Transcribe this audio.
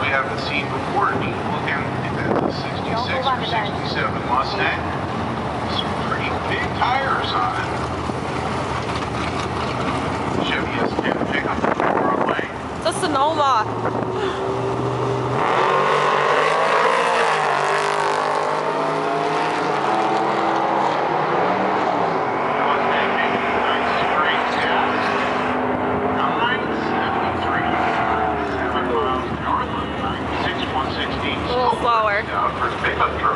haven't seen before. Neat looking. I think that's a 66 or 67 Mustang. Some pretty big tires on it. Chevy has a pickup for Laura Lane. 这 Sonoma hour.